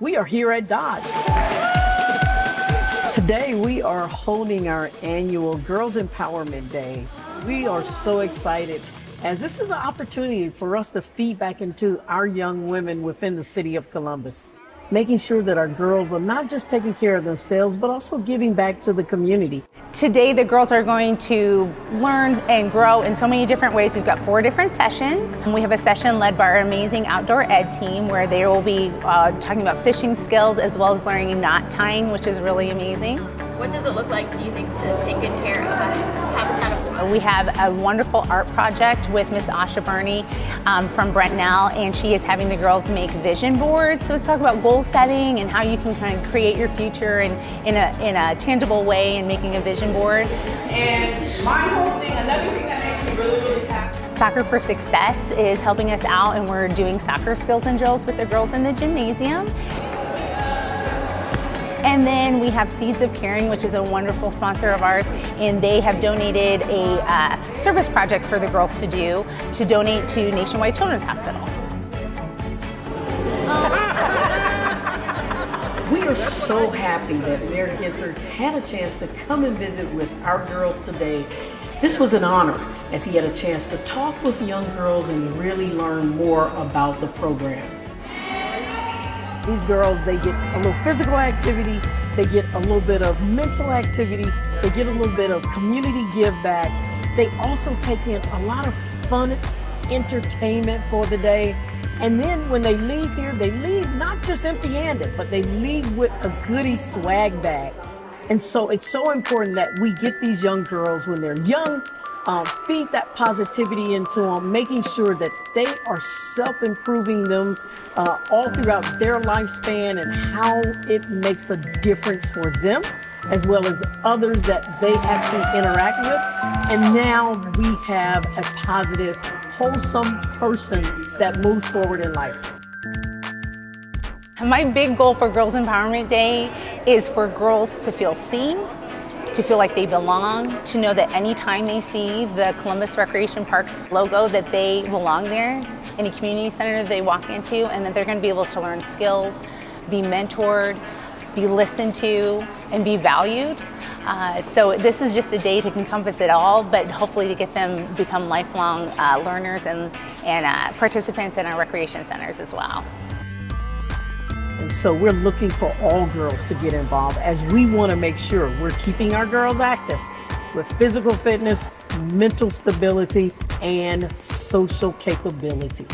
We are here at Dodge. Today, we are holding our annual Girls Empowerment Day. We are so excited as this is an opportunity for us to feed back into our young women within the city of Columbus, making sure that our girls are not just taking care of themselves, but also giving back to the community. Today, the girls are going to learn and grow in so many different ways. We've got four different sessions. We have a session led by our amazing outdoor ed team where they will be uh, talking about fishing skills as well as learning knot tying, which is really amazing. What does it look like, do you think, to take good care of a habitat of we have a wonderful art project with Miss Asha Burney um, from Brentnell, and she is having the girls make vision boards. So let's talk about goal setting and how you can kind of create your future in, in, a, in a tangible way and making a vision board. And my whole thing, another thing that makes me really, really happy Soccer for Success is helping us out and we're doing soccer skills and drills with the girls in the gymnasium. And then we have Seeds of Caring, which is a wonderful sponsor of ours, and they have donated a uh, service project for the girls to do to donate to Nationwide Children's Hospital. We are so happy that Mayor Ginther had a chance to come and visit with our girls today. This was an honor as he had a chance to talk with young girls and really learn more about the program. These girls, they get a little physical activity, they get a little bit of mental activity, they get a little bit of community give back. They also take in a lot of fun entertainment for the day. And then when they leave here, they leave not just empty handed, but they leave with a goodie swag bag. And so it's so important that we get these young girls when they're young um, feed that positivity into them, making sure that they are self improving them uh, all throughout their lifespan and how it makes a difference for them as well as others that they actually interact with. And now we have a positive, wholesome person that moves forward in life. My big goal for Girls Empowerment Day is for girls to feel seen, to feel like they belong, to know that anytime they see the Columbus Recreation Parks logo that they belong there, any community center they walk into, and that they're going to be able to learn skills, be mentored, be listened to, and be valued. Uh, so this is just a day to encompass it all, but hopefully to get them become lifelong uh, learners and, and uh, participants in our recreation centers as well. And so we're looking for all girls to get involved as we want to make sure we're keeping our girls active with physical fitness, mental stability, and social capability.